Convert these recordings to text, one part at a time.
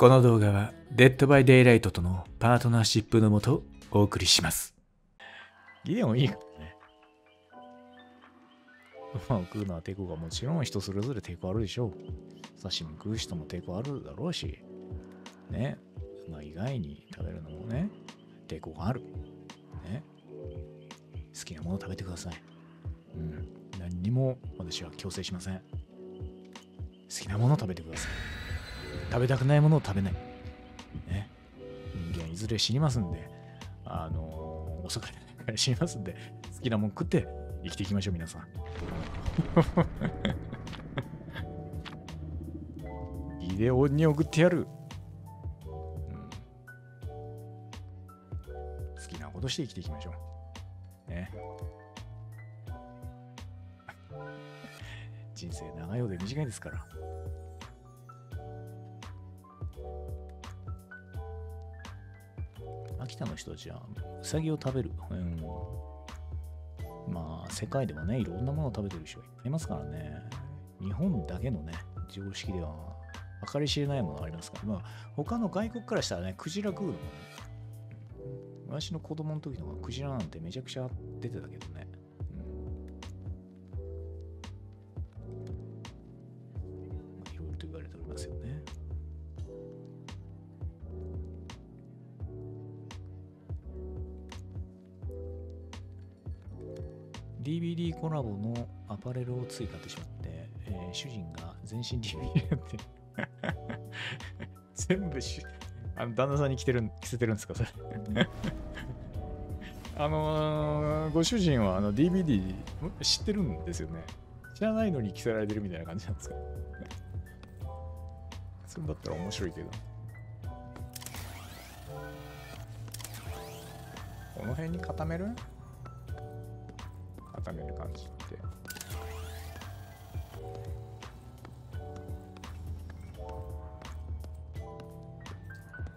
この動画はデッドバイデイライトとのパートナーシップのもとお送りします。ギデオンいいからね。まあ食うのは抵抗がもちろん人それぞれ抵抗あるでしょう。刺身食う人も抵抗あるだろうし、ね。まあ意外に食べるのもね、抵抗がある。ね。好きなもの食べてください。うん。何にも私は強制しません。好きなもの食べてください。食べたくないものを食べない。ね。人間いずれ死にますんで、あのー遅かれ死にますんで、好きなもん食って生きていきましょう、皆さん。イデオンに送ってやる、うん。好きなことして生きていきましょう。ね。人生長いようで短いですから。秋田の人たちはウサギを食べる？うん、まあ、世界でもね、いろんなものを食べてる人がいっぱいいますからね。日本だけのね、常識では計り知れないものがありますから。まあ、他の外国からしたらね、クジラ食うのもね、私の子供の時とかクジラなんてめちゃくちゃ出てたけどね。DVD コラボのアパレルを追加ってしまって、えー主人が全身 DVD やって。全部しあの旦那さんに着てるん着せてるんですかそれ。あのーご主人はあの DVD 知ってるんですよね。知らないのに着せられてるみたいな感じなんですか。それだったら面白いけど。この辺に固める？固める感じって。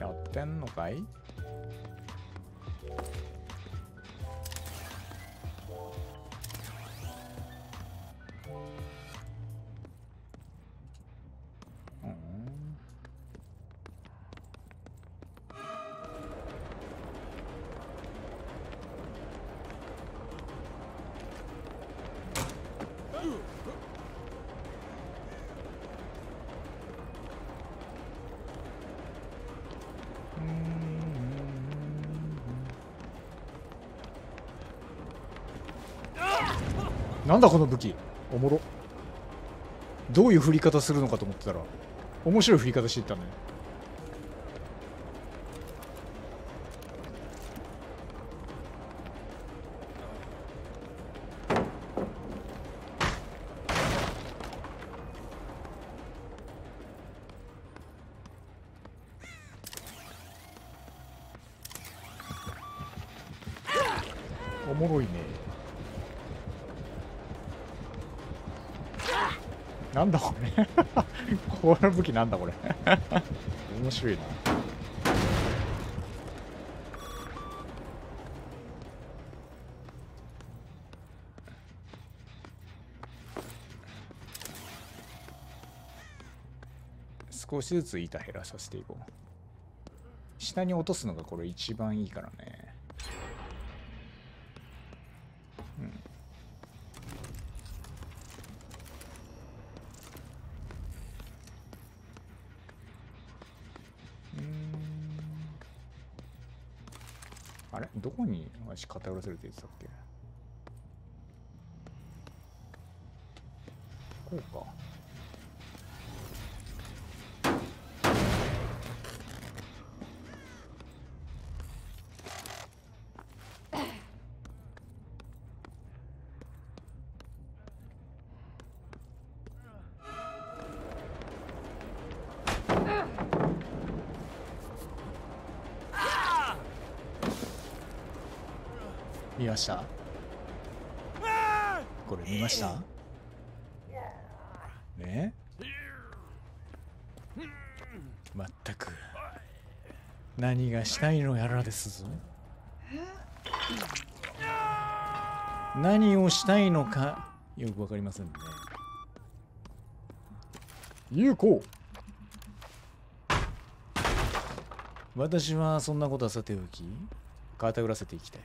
やってんのかい？なんだこの武器。おもろ。どういう振り方するのかと思ってたら面白い振り方していったね。おもろいね。なんだこれ。この武器なんだこれ。面白いな。少しずつ板減らさせていこう。下に落とすのがこれ一番いいからねうーんあれどこに私偏らせるって言ってたっけ？こうか。見ました。これ見ました？ね？まったく。何がしたいのやらですぞ。何をしたいのかよくわかりませんね。有効私はそんなことはさておき偏らせていきたい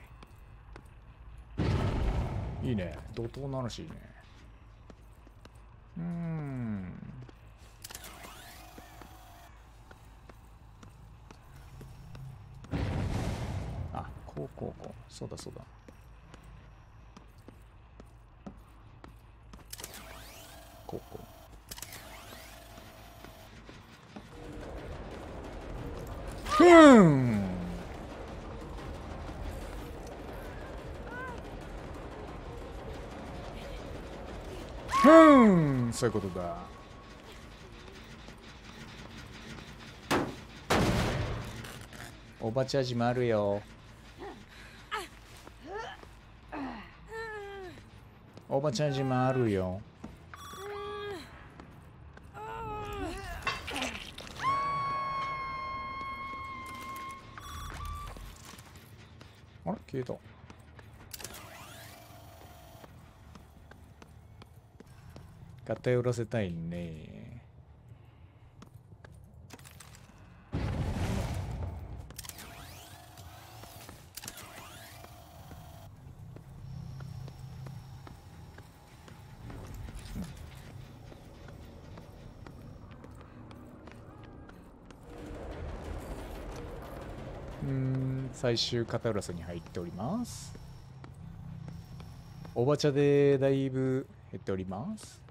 いいね。怒涛の話いいね。うーん。あこうこうこう。そうだそうだ。こうこう。ふん。そういうことだ。おばちゃじもあるよ。おばちゃじもあるよ。あれ？消えた。偏らせたいね。うん最終片浦さんに入っております。おばちゃでだいぶ減っております。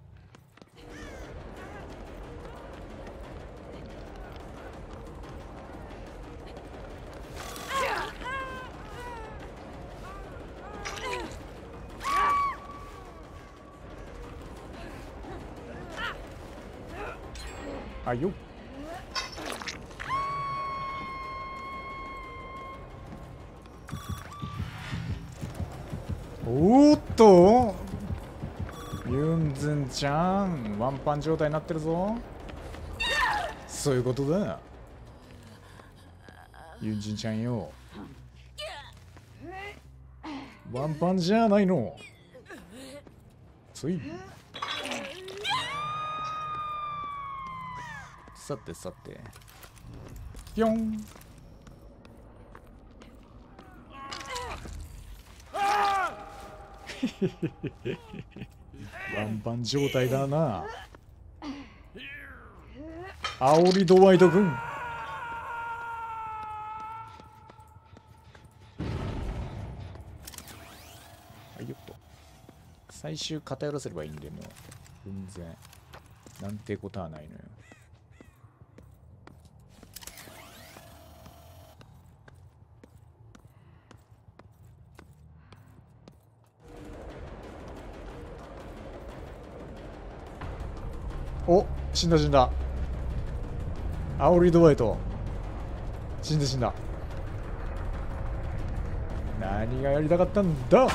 あよおっと。ユンズンちゃんワンパン状態になってるぞ。そういうことだ。ユンジンちゃんよ。ワンパンじゃないの。つい。さてさて。ぴょん。ワンパン状態だな。煽りドワイト君はいよっと。最終偏らせればいいんでもう。全然。なんてことはないのよ死んだ死んだ。煽りドワイト死んだ死んだ。何がやりたかったんだ。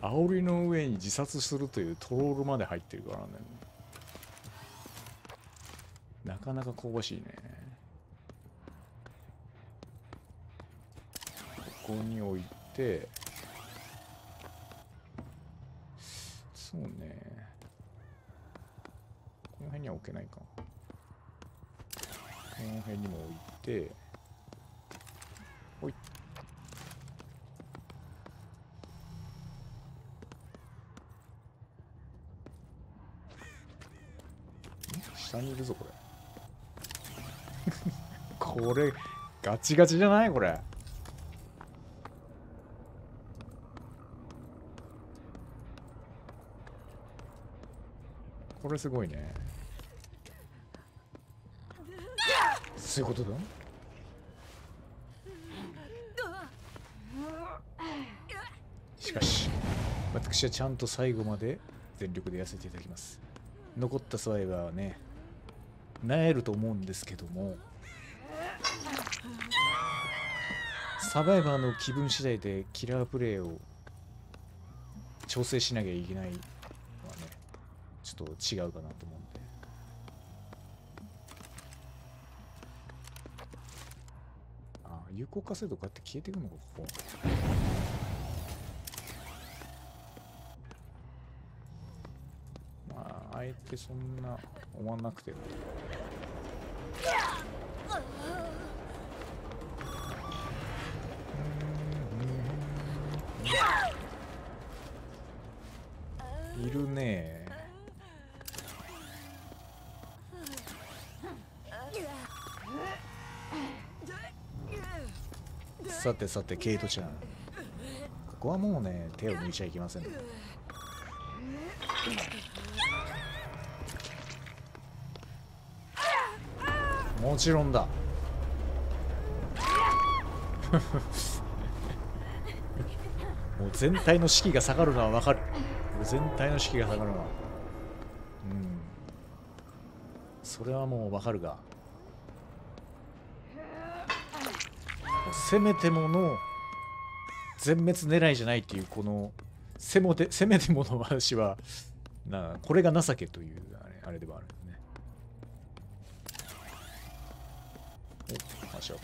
煽りの上に自殺するというトロールまで入ってるからね。なかなか香ばしいね。ここに置いてそうねこのには置けないか。この辺にも置いて。ほい。下にいるぞこれ。これガチガチじゃない？これ。これすごいね。そういうことだ。しかし私はちゃんと最後まで全力でやせていただきます。残ったサバイバーはねなえると思うんですけどもサバイバーの気分次第でキラープレイを調整しなきゃいけないのはねちょっと違うかなと思うんであ有効化するとこうやって消えていくのかここ。まあああえてそんな思わなくても。いるね。さてさてケイトちゃん。ここはもうね手を抜いちゃいけません。もちろんだ。もう全体の士気が下がるのはわかる。全体の士気が下がるのは。うん。それはもうわかるがもうせめてもの全滅狙いじゃないっていうこのせもてせめてもの話はなこれが情けというあれあれではあるんね。お足跡。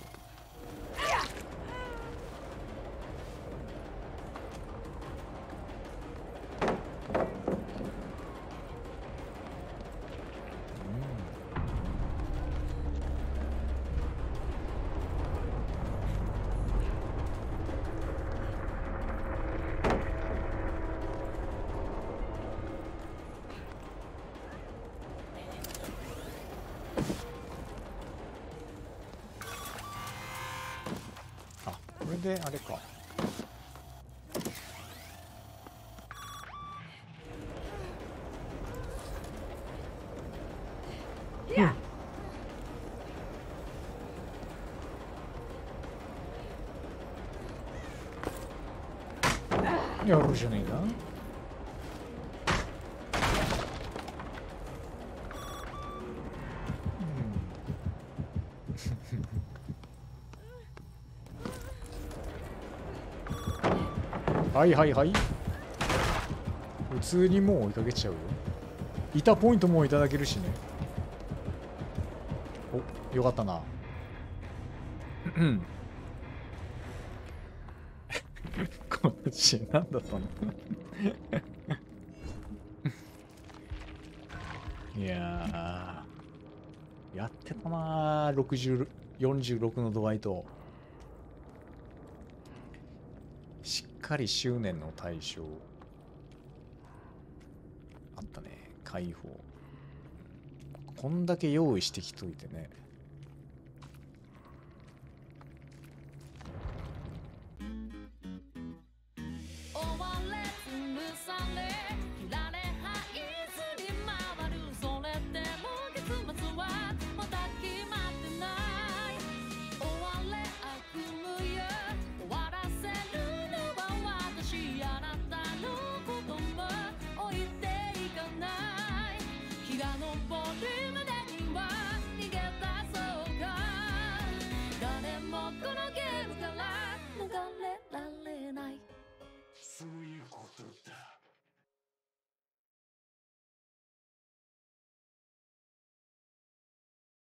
れであれか。やるじゃねえかはいはいはい。普通にもう追いかけちゃうよ。板ポイントもいただけるしね。およかったな。うんこっち何だったの？いやーやってたなー。60 46の度合いとしっかり執念の対象。あったね。解放。こんだけ用意してきといてね。